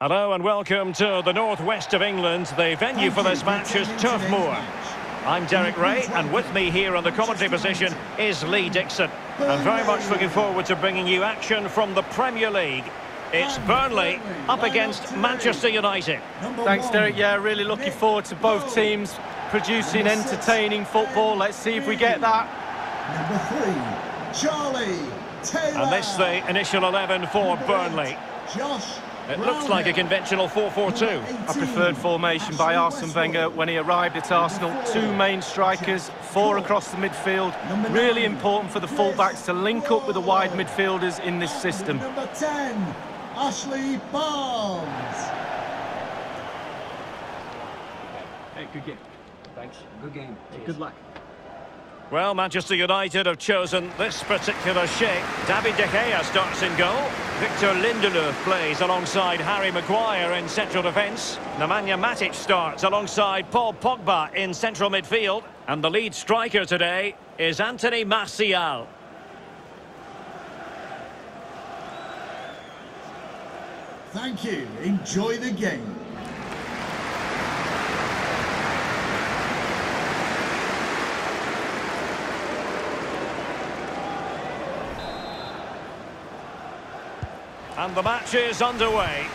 Hello and welcome to the northwest of England. The venue for this match is Turf Moor. I'm Derek Ray, and with me here on the commentary position is Lee Dixon. I'm very much looking forward to bringing you action from the Premier League. It's Burnley up against Manchester United. Thanks, Derek. Yeah, really looking forward to both teams producing entertaining football. Let's see if we get that. Number three, Charlie Taylor. And this the initial 11 for Burnley. Josh It looks like a conventional 4-4-2. A preferred formation by Arsene Wenger when he arrived at Arsenal. Two main strikers, four across the midfield. Really important for the fullbacks to link up with the wide midfielders in this system. Number 10, Ashley Barnes. Hey, good game. Thanks. Good game. Good luck. Well, Manchester United have chosen this particular shape. David De Gea starts in goal. Victor Lindelöf plays alongside Harry Maguire in central defence. Nemanja Matic starts alongside Paul Pogba in central midfield. And the lead striker today is Anthony Martial. Thank you. Enjoy the game. And the match is underway.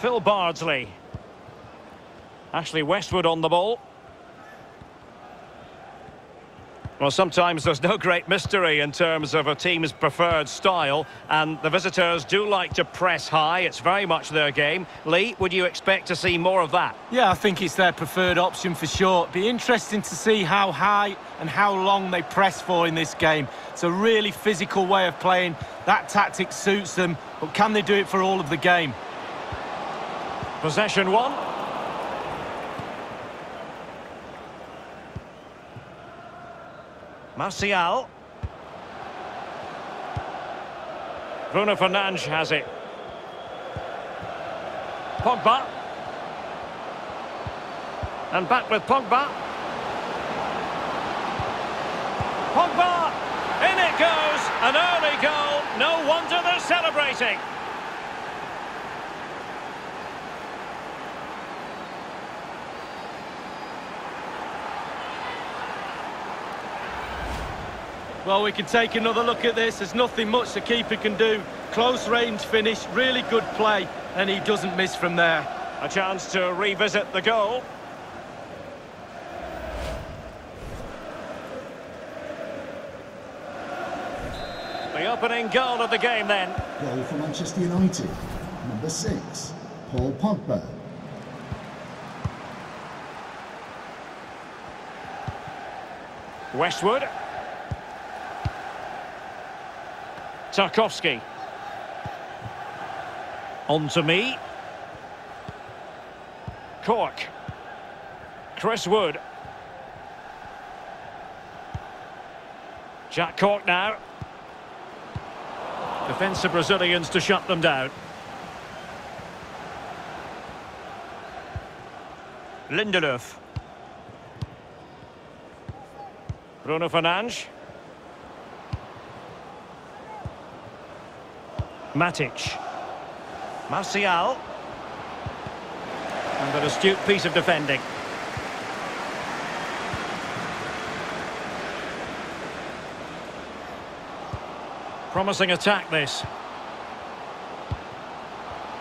Phil Bardsley. Ashley Westwood on the ball. Well, sometimes there's no great mystery in terms of a team's preferred style, and the visitors do like to press high. It's very much their game. Lee, would you expect to see more of that? Yeah, I think it's their preferred option for sure. Be interesting to see how high and how long they press for in this game. It's a really physical way of playing. That tactic suits them, but can they do it for all of the game? Possession one. Martial. Bruno Fernandes has it. Pogba. And back with Pogba. Pogba! In it goes! An early goal. No wonder they're celebrating. Well, we can take another look at this. There's nothing much the keeper can do. Close range finish, really good play, and he doesn't miss from there. A chance to revisit the goal. The opening goal of the game then. Goal for Manchester United. Number six, Paul Pogba. Westwood. Tarkowski. On to Mee. Cork. Chris Wood. Jack Cork now. Defensive Brazilians to shut them down. Lindelöf. Bruno Fernandes. Matic. Martial. And an astute piece of defending. Promising attack this.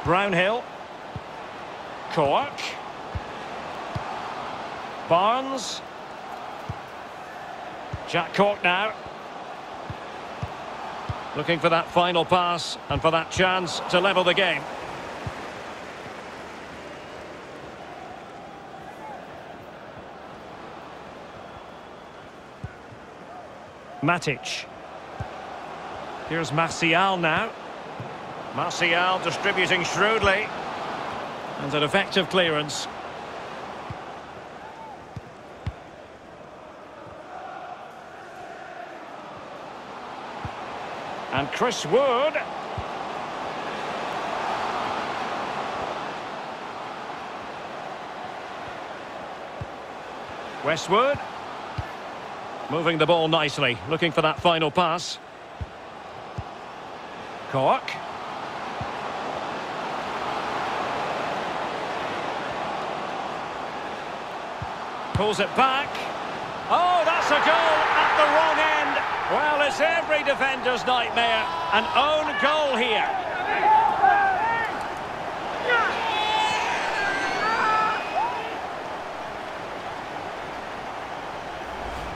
Brownhill. Cork. Barnes. Jack Cork now. Looking for that final pass and for that chance to level the game. Matic. Here's Martial now. Martial distributing shrewdly. And an effective clearance. And Chris Wood. Westwood. Moving the ball nicely, looking for that final pass. Cork. Pulls it back. Oh, that's a goal at the wrong end. Well, it's every defender's nightmare. An own goal here.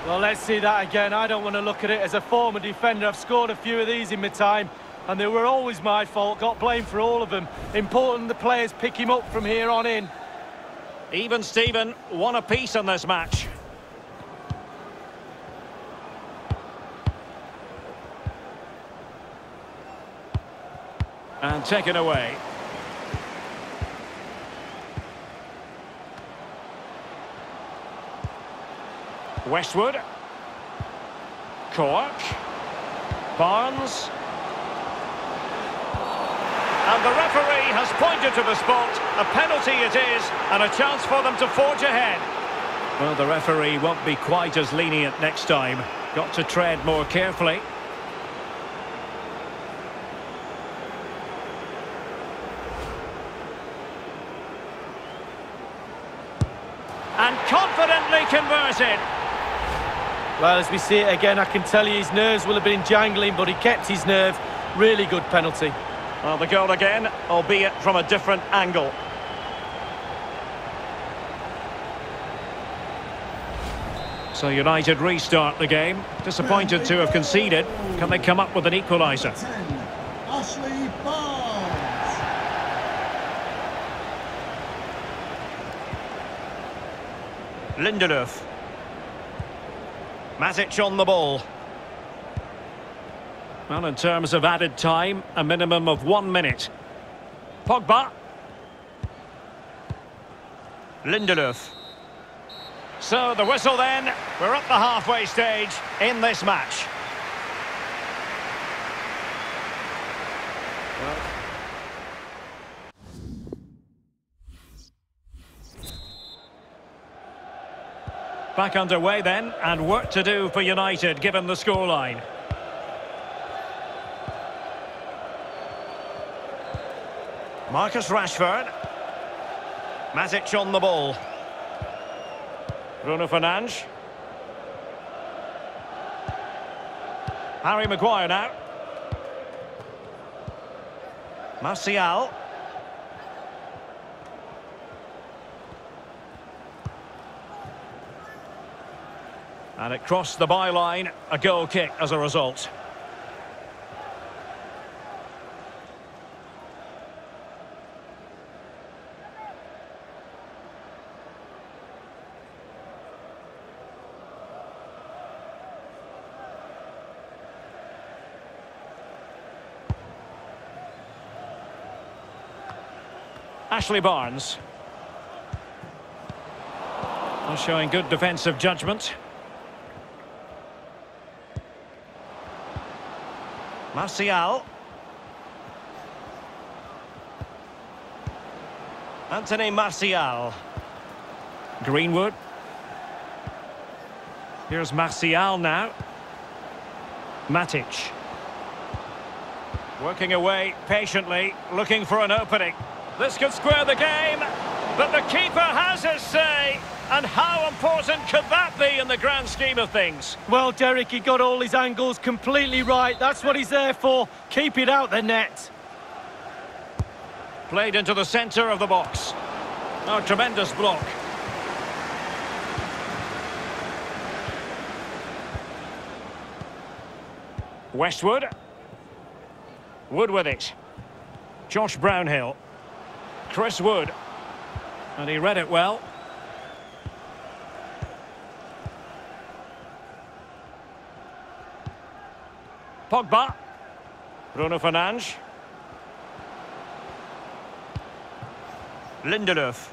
Well, let's see that again. I don't want to look at it as a former defender. I've scored a few of these in my time, and they were always my fault. Got blamed for all of them. Important the players pick him up from here on in. Even Steven, one apiece in this match. And taken away. Westwood. Cork. Barnes. And the referee has pointed to the spot. A penalty it is, and a chance for them to forge ahead. Well, the referee won't be quite as lenient next time. Got to tread more carefully. And confidently converted. Well, as we see it again, I can tell you his nerves will have been jangling, but he kept his nerve. Really good penalty. Well, the goal again, albeit from a different angle. So United restart the game. Disappointed to have conceded. Can they come up with an equaliser? 10. Ashley Barnes. Lindelöf. Matic on the ball. Well, in terms of added time, a minimum of one minute. Pogba. Lindelöf. So the whistle then. We're at the halfway stage in this match. Back underway then, and work to do for United given the scoreline. Marcus Rashford. Matic on the ball. Bruno Fernandes. Harry Maguire now. Martial. And it crossed the byline, a goal kick as a result. Ashley Barnes. Showing good defensive judgment. Martial. Anthony Martial. Greenwood. Here's Martial now. Matic. Working away patiently, looking for an opening. This could square the game, but the keeper has his say. And how important could that be in the grand scheme of things? Well, Derek, he got all his angles completely right. That's what he's there for. Keep it out the net. Played into the centre of the box. Oh, tremendous block. Westwood. Wood with it. Josh Brownhill. Chris Wood. And he read it well. Pogba. Bruno Fernandes. Lindelöf.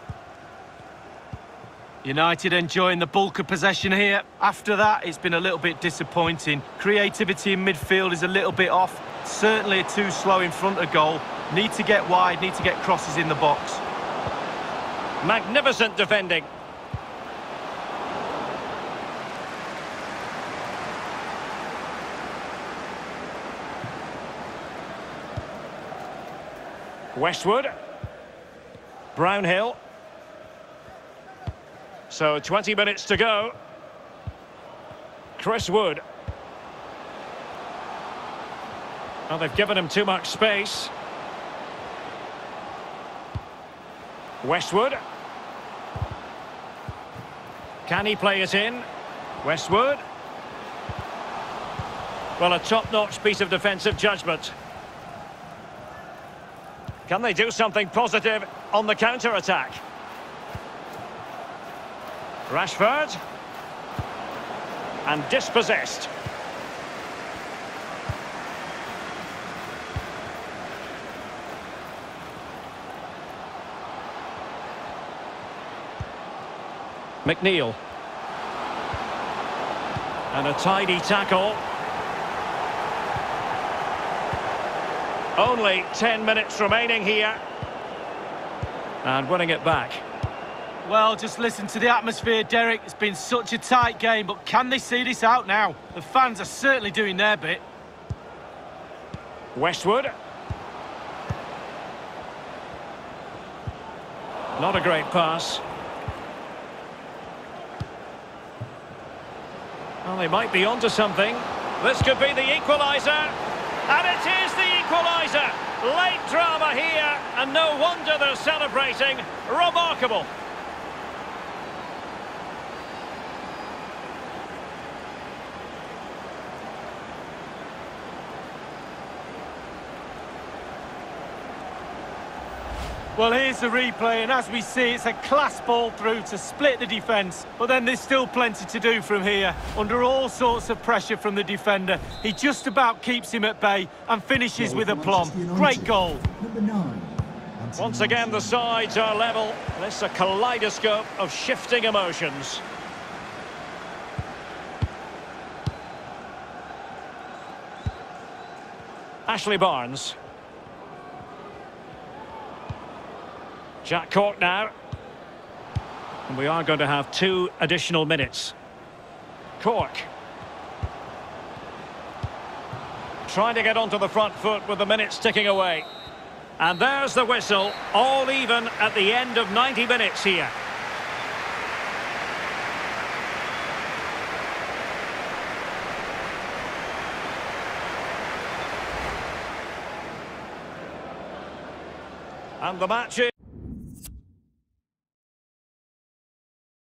United enjoying the bulk of possession here. After that, it's been a little bit disappointing. Creativity in midfield is a little bit off. Certainly too slow in front of goal. Need to get wide, need to get crosses in the box. Magnificent defending. Westwood. Brownhill. So 20 minutes to go. Chris Wood. Well, they've given him too much space. Westwood. Can he play it in? Westwood. Well, a top-notch piece of defensive judgment. Can they do something positive on the counter-attack? Rashford. And dispossessed. McNeil. And a tidy tackle. Only 10 minutes remaining here. And winning it back. Well, just listen to the atmosphere, Derek. It's been such a tight game, but can they see this out now? The fans are certainly doing their bit. Westwood. Not a great pass. Well, they might be onto something. This could be the equaliser. And it is the equaliser. Late drama here, and no wonder they're celebrating. Remarkable. Well, here's the replay, and as we see, it's a class ball through to split the defence. But then there's still plenty to do from here. Under all sorts of pressure from the defender, he just about keeps him at bay and finishes Goal with for aplomb. Great goal. Number nine. Once again, the sides are level. This is a kaleidoscope of shifting emotions. Ashley Barnes. Jack Cork now. And we are going to have two additional minutes. Cork. Trying to get onto the front foot with the minutes ticking away. And there's the whistle, all even at the end of 90 minutes here. And the match is...